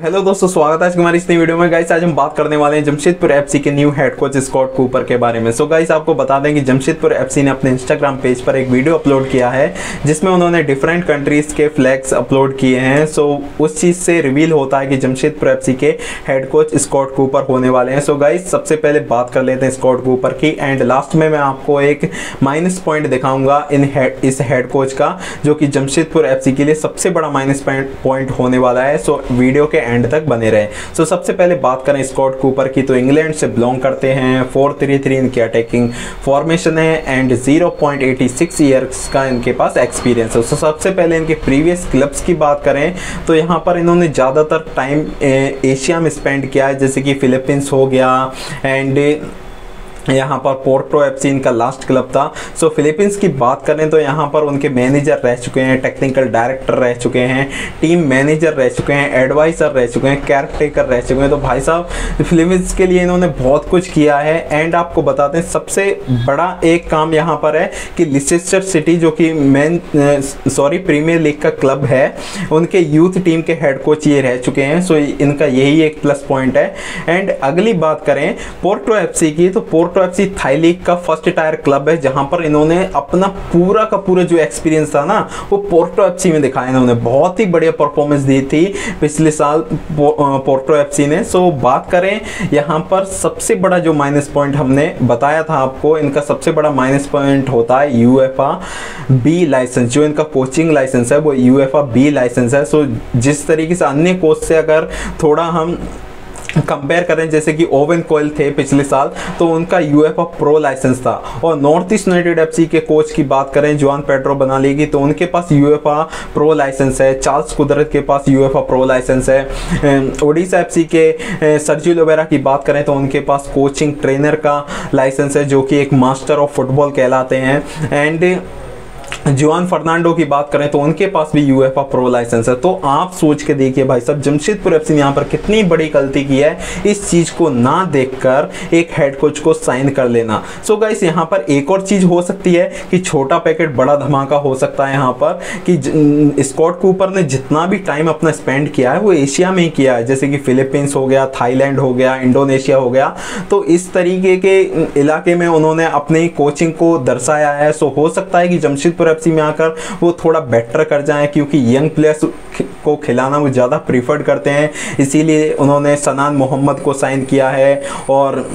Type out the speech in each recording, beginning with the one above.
Hello दोस्तों, स्वागत है आज हमारी इस नई वीडियो में। गाइस आज हम बात करने वाले हैं जमशेदपुर एफसी के new head coach Scott Cooper के बारे में। सो so गाइस आपको बता दें कि जमशेदपुर एफसी ने अपने इंस्टाग्राम पेज पर एक वीडियो अपलोड किया है, जिसमें उन्होंने डिफरेंट कंट्रीज़ के फ्लैग्स अपलोड किए हैं। सो so उस चीज़ से रिवील होता है कि जमशेदपुर एफसी के हेड कोच स्कॉट कूपर होने वाले हैं। सो so गाइस सबसे पहले बात कर लेते हैं स्कॉट कूपर की। एंड लास्ट में मैं आपको एक माइनस पॉइंट दिखाऊँगा इन इस हेड कोच का, जो कि जमशेदपुर एफसी के लिए सबसे बड़ा माइनस पॉइंट होने वाला है। सो वीडियो के एंड तक बने रहे। सो so, सबसे पहले बात करें स्कॉट कूपर की तो इंग्लैंड से बिलोंग करते हैं। फोर थ्री थ्री इनकी अटैकिंग फॉर्मेशन है and zero point eighty six years का इनके पास एक्सपीरियंस है। सो so, सबसे पहले इनके प्रीवियस क्लब्स की बात करें तो यहाँ पर इन्होंने ज़्यादातर टाइम एशिया में स्पेंड किया है जैसे कि फिलीपींस हो गया एंड यहाँ पर पोर्टो एफ़ इनका लास्ट क्लब था। सो फिलीपींस की बात करें तो यहाँ पर उनके मैनेजर रह चुके हैं टेक्निकल डायरेक्टर रह चुके हैं टीम मैनेजर रह चुके हैं एडवाइज़र रह चुके हैं केयर टेकर रह चुके हैं। तो भाई साहब फिलीपींस के लिए इन्होंने बहुत कुछ किया है। एंड आपको बताते हैं, सबसे बड़ा एक काम यहाँ पर है कि लिसेस्टर सिटी जो कि मेन सॉरी प्रीमियर लीग का क्लब है, उनके यूथ टीम के हेड कोच ये रह चुके हैं। सो इनका यही एक प्लस पॉइंट है। एंड अगली बात करें पोर्टो एफ़ की तो पोर्टो पोर्टो एफ़ थाई का फ़र्स्ट टायर क्लब है, जहाँ पर इन्होंने अपना पूरा का पूरा जो एक्सपीरियंस था ना, वो पोर्टो एफ़ में दिखाया इन्होंने। बहुत ही बढ़िया परफॉर्मेंस दी थी पिछले साल पोर्टो एफ़ ने। सो बात करें, यहाँ पर सबसे बड़ा जो माइनस पॉइंट हमने बताया था आपको, इनका सबसे बड़ा माइनस पॉइंट होता है यू बी लाइसेंस जो इनका कोचिंग लाइसेंस है, वो यू बी लाइसेंस है। सो जिस तरीके से अन्य कोच से अगर थोड़ा हम कंपेयर करें, जैसे कि ओवन कोयल थे पिछले साल तो उनका यू एफ़ प्रो लाइसेंस था। और नॉर्थ ईस्ट यूनाइटेड एफसी के कोच की बात करें जॉन पेड्रो बना लेगी तो उनके पास यू एफ़ प्रो लाइसेंस है। चार्ल्स कुदरत के पास यू एफ़ प्रो लाइसेंस है ओडिशा एफ़ के सरजी लोबेरा की बात करें तो उनके पास कोचिंग ट्रेनर का लाइसेंस है, जो कि एक मास्टर ऑफ़ फुटबॉल कहलाते हैं। एंड जुआन फर्नांडो की बात करें तो उनके पास भी यूएफा प्रो लाइसेंस है। तो आप सोच के देखिए भाई साहब, जमशेदपुर एफसी ने यहाँ पर कितनी बड़ी गलती की है, इस चीज़ को ना देखकर एक हेड कोच को साइन कर लेना। सो गाइस यहाँ पर एक और चीज़ हो सकती है कि छोटा पैकेट बड़ा धमाका हो सकता है यहाँ पर कि स्कॉट कूपर ने जितना भी टाइम अपना स्पेंड किया है, वो एशिया में ही किया है। जैसे कि फिलीपींस हो गया थाईलैंड हो गया इंडोनेशिया हो गया। तो इस तरीके के इलाके में उन्होंने अपनी कोचिंग को दर्शाया है। सो हो सकता है कि जमशेदपुर एफ़ में आकर वो थोड़ा बेटर कर जाएँ क्योंकि यंग प्लेयर्स को खिलाना वो ज़्यादा प्रीफर्ड करते हैं। इसीलिए उन्होंने सनान मोहम्मद को साइन किया है और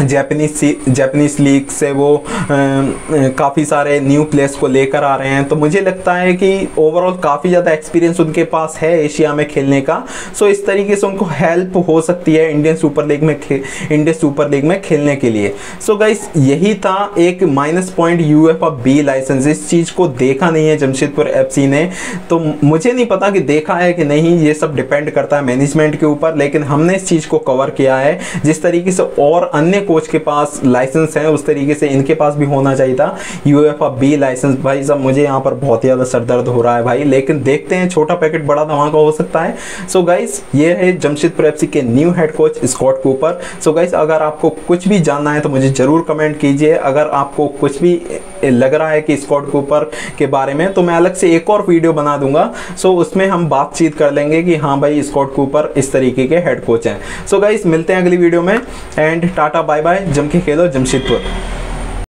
जैपनीज जैपनीज लीग से वो काफ़ी सारे न्यू प्लेयर्स को लेकर आ रहे हैं। तो मुझे लगता है कि ओवरऑल काफ़ी ज़्यादा एक्सपीरियंस उनके पास है एशिया में खेलने का। सो इस तरीके से उनको हेल्प हो सकती है इंडियन सुपर लीग में इंडियन सुपर लीग में खेलने के लिए। सो गाइस यही था एक minus point UEFA B license इस चीज़ को देखा नहीं है जमशेदपुर एफसी ने। तो मुझे नहीं पता कि देखा है कि नहीं, ये सब डिपेंड करता है मैनेजमेंट के ऊपर, लेकिन हमने इस चीज़ को कवर किया है। जिस तरीके से और अन्य कोच के पास लाइसेंस है, उस तरीके से इनके पास भी होना चाहिए था। यू एफ़ बी लाइसेंस भाई सब मुझे यहाँ पर बहुत ज़्यादा सरदर्द हो रहा है भाई, लेकिन देखते हैं, छोटा पैकेट बड़ा धमाका हो सकता है। सो so गाइस ये है जमशेदपुर एफसी के new head coach Scott Cooper so guys अगर आपको कुछ भी जानना है तो मुझे ज़रूर कमेंट कीजिए। अगर आपको कुछ भी लग रहा है कि स्कॉट कूपर के बारे में तो मैं अलग से एक और वीडियो बना दूँगा। सो उसमें हम बातचीत कर लेंगे कि हाँ भाई स्कॉट कूपर इस तरीके के हेड कोच हैं। सो गाइस मिलते हैं अगली वीडियो में एंड टाटा बाय बाय जम के खेलो जमशेदपुर।